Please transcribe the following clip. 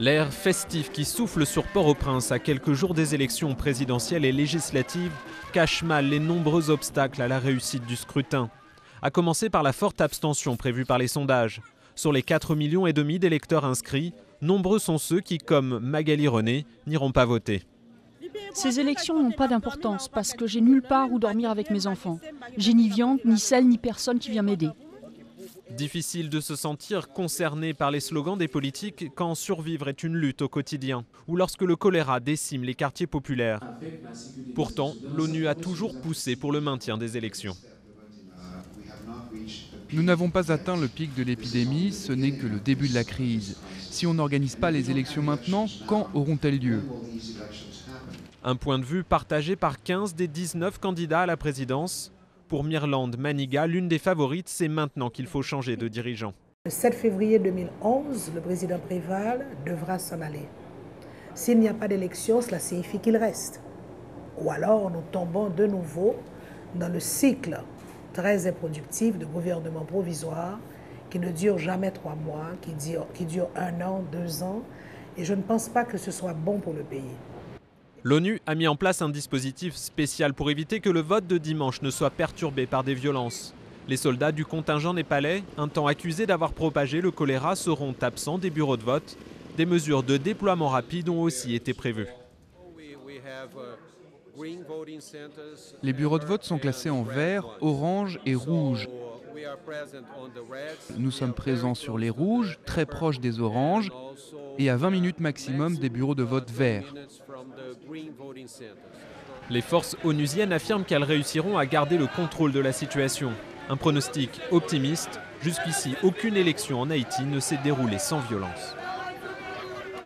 L'air festif qui souffle sur Port-au-Prince à quelques jours des élections présidentielles et législatives cache mal les nombreux obstacles à la réussite du scrutin. À commencer par la forte abstention prévue par les sondages. Sur les 4 millions d'électeurs inscrits, nombreux sont ceux qui, comme Magali René, n'iront pas voter. Ces élections n'ont pas d'importance parce que j'ai nulle part où dormir avec mes enfants. J'ai ni viande, ni sel, ni personne qui vient m'aider. Difficile de se sentir concerné par les slogans des politiques quand survivre est une lutte au quotidien, ou lorsque le choléra décime les quartiers populaires. Pourtant, l'ONU a toujours poussé pour le maintien des élections. Nous n'avons pas atteint le pic de l'épidémie, ce n'est que le début de la crise. Si on n'organise pas les élections maintenant, quand auront-elles lieu? Un point de vue partagé par 15 des 19 candidats à la présidence. Pour Mirland Maniga, l'une des favorites, c'est maintenant qu'il faut changer de dirigeant. Le 7 février 2011, le président Préval devra s'en aller. S'il n'y a pas d'élection, cela signifie qu'il reste. Ou alors nous tombons de nouveau dans le cycle très improductif de gouvernement provisoire qui ne dure jamais trois mois, qui qui dure un an, deux ans. Et je ne pense pas que ce soit bon pour le pays. L'ONU a mis en place un dispositif spécial pour éviter que le vote de dimanche ne soit perturbé par des violences. Les soldats du contingent népalais, un temps accusés d'avoir propagé le choléra, seront absents des bureaux de vote. Des mesures de déploiement rapide ont aussi été prévues. Les bureaux de vote sont classés en vert, orange et rouge. Nous sommes présents sur les rouges, très proches des oranges, et à 20 minutes maximum des bureaux de vote verts. Les forces onusiennes affirment qu'elles réussiront à garder le contrôle de la situation. Un pronostic optimiste. Jusqu'ici, aucune élection en Haïti ne s'est déroulée sans violence.